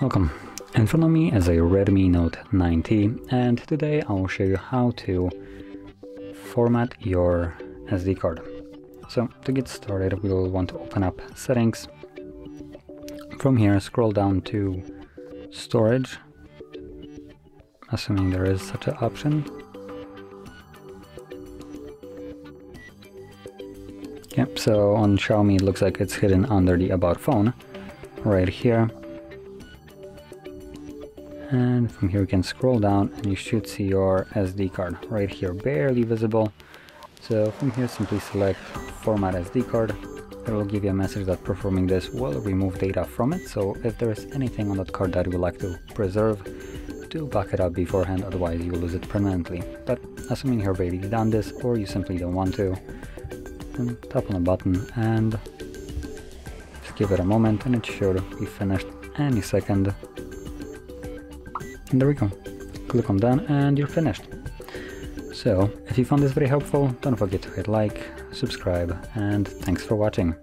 Welcome. In front of me is a Redmi Note 9T and today I will show you how to format your SD card. So to get started we'll want to open up settings. From here scroll down to storage, assuming there is such an option. Yep, so on Xiaomi it looks like it's hidden under the about phone right here. And from here you can scroll down and you should see your SD card right here barely visible. So from here simply select format SD card. It will give you a message that performing this will remove data from it. So if there is anything on that card that you would like to preserve do back it up beforehand otherwise you will lose it permanently. But assuming you've already done this or you simply don't want to tap on the button and just give it a moment and it should be finished any second and there we go. Click on done and you're finished. So, if you found this very helpful, don't forget to hit like, subscribe, and thanks for watching.